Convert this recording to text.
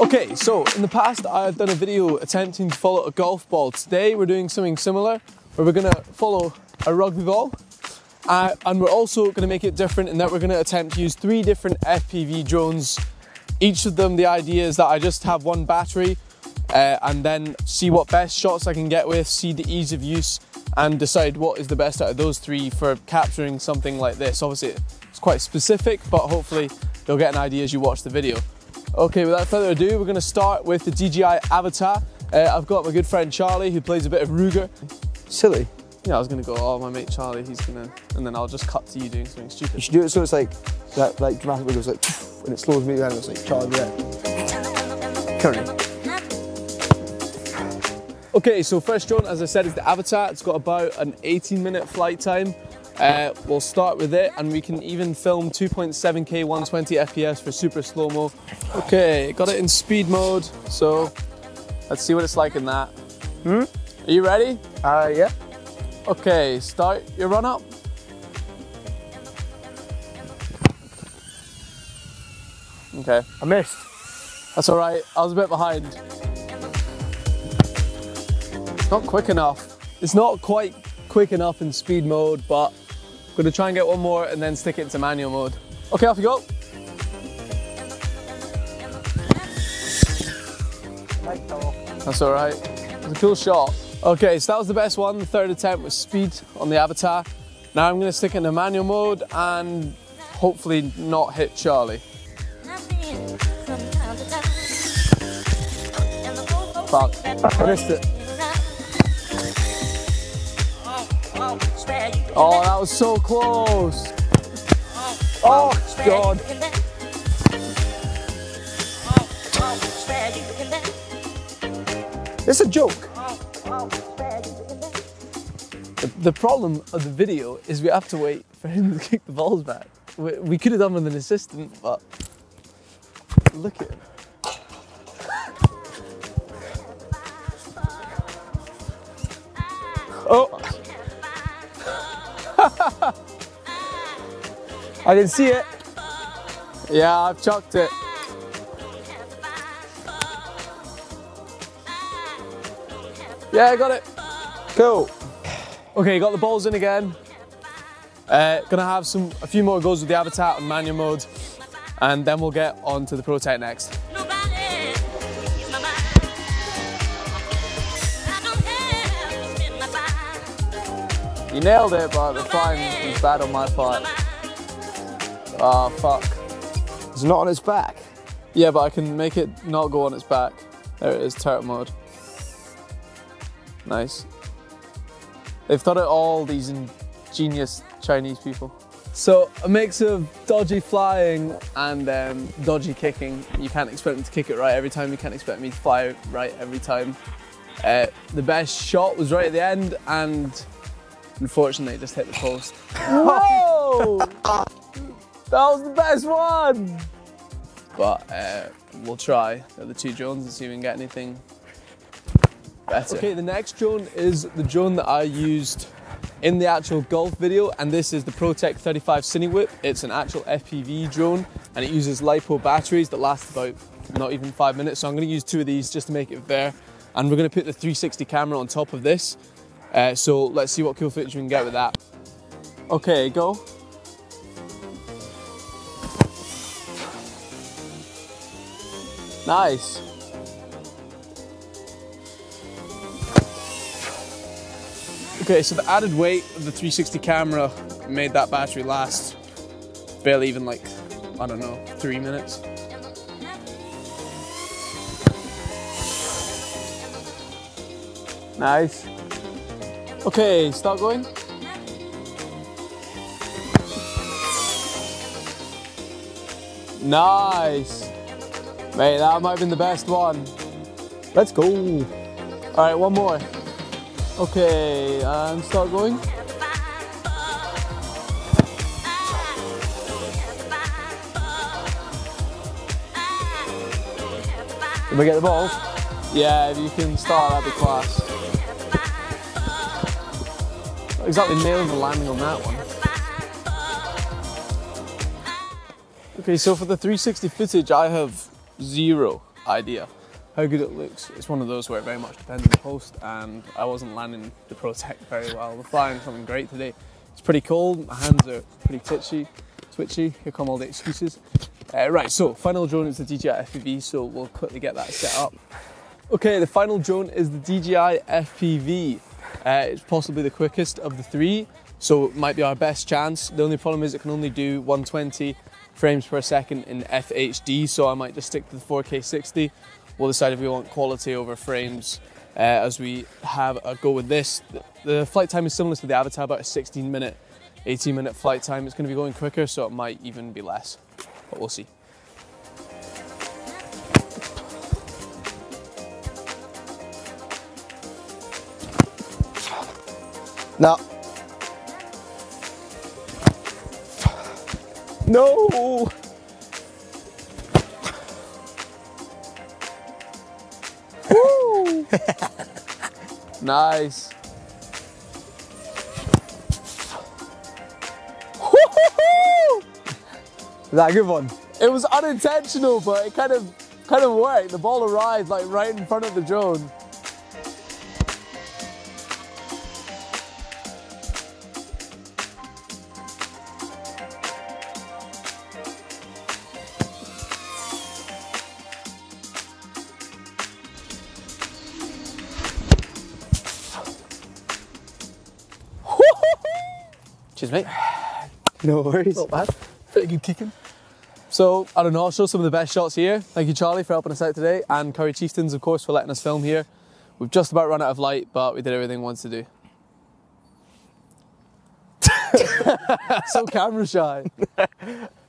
Okay, so in the past I've done a video attempting to follow a golf ball. Today we're doing something similar where we're gonna follow a rugby ball. Uh, and we're also gonna make it different in that we're gonna attempt to use three different FPV drones. Each of them, the idea is that I just have one battery uh, and then see what best shots I can get with, see the ease of use and decide what is the best out of those three for capturing something like this. Obviously it's quite specific, but hopefully you'll get an idea as you watch the video. Okay, without further ado, we're gonna start with the DJI Avata. Uh, I've got my good friend Charlie who plays a bit of rugger. Silly. Yeah, I was gonna go, oh, my mate Charlie, he's gonna, and then I'll just cut to you doing something stupid. You should do it so it's like that, like dramatic where it goes like, and it slows me down. It's like Charlie there. Currie. Okay, so first drone, as I said, is the Avata. It's got about an 18 minute flight time. Uh, we'll start with it and we can even film 2.7K 120 FPS for super slow-mo. Okay, got it in speed mode, so let's see what it's like in that. Hmm? Are you ready? Uh, yeah. Okay, start your run up. Okay, I missed. that's all right. I was a bit behind. It's not quick enough. It's not quite quick enough in speed mode, but gonna try and get one more and then stick it into manual mode. Okay, off you go. That's all right. It's a cool shot. Okay, so that was the best one. The third attempt was speed on the Avata. Now I'm gonna stick it into manual mode and hopefully not hit Charlie. Fuck, I missed it. Oh, that was so close. Oh, God. It's a joke. The, the problem of the video is we have to wait for him to kick the balls back. We, we could have done with an assistant, but look at him. Oh, I can see it. yeah, I've chucked it. Yeah, I got it. Cool. Okay, got the balls in again. Uh, gonna have some a few more goes with the Avata on manual mode, and then we'll get on to the Protek next. You nailed it, but the flying was bad on my part. Ah, fuck. It's not on its back. Yeah, but I can make it not go on its back. There it is, turret mode. Nice. They've thought it all, these ingenious Chinese people. So, a mix of dodgy flying and um, dodgy kicking. You can't expect me to kick it right every time, you can't expect me to fly it right every time. Uh, the best shot was right at the end, and unfortunately, it just hit the post. Whoa! that was the best one! but uh, we'll try the other two drones and see if we can get anything better. Okay, the next drone is the drone that I used in the actual golf video, and this is the Protek 35 Cinewhoop. It's an actual FPV drone, and it uses LiPo batteries that last about not even five minutes. So I'm going to use two of these just to make it fair, and we're going to put the 360 camera on top of this. Uh, so let's see what cool footage we can get with that. Okay, go. Nice. Okay, so the added weight of the 360 camera made that battery last barely even like, I don't know, three minutes. Nice. Okay, start going. Nice. Mate, that might have been the best one. Let's go. All right, one more. Okay, and start going. Did we get the balls? Yeah, if you can start, that'd be class. Exactly nailing the landing on that one. Okay, so for the 360 footage, I have zero. idea. How good it looks, it's one of those where it very much depends on the host, and I wasn't landing the Protek very well. The flying something great today. It's pretty cold, my hands are pretty titchy, twitchy, here come all the excuses. Uh, right, so final drone is the DJI FPV, so we'll quickly get that set up. Okay, the final drone is the DJI FPV. Uh, it's possibly the quickest of the three, so it might be our best chance. The only problem is it can only do 120 frames per second in FHD, so I might just stick to the 4K 60. We'll decide if we want quality over frames uh, as we have a go with this. The flight time is similar to the Avata, about a 16 minute, 18 minute flight time. It's going to be going quicker, so it might even be less, but we'll see. Now. No! Woo! nice. Is that a good one? It was unintentional, but it kind of kind of worked. The ball arrived like right in front of the drone. Cheers, mate. No worries. Not bad. Pretty good kicking. So, I don't know, I'll show some of the best shots here. Thank you, Charlie, for helping us out today, and Currie Chieftains, of course, for letting us film here. We've just about run out of light, but we did everything we wanted to do. so camera shy.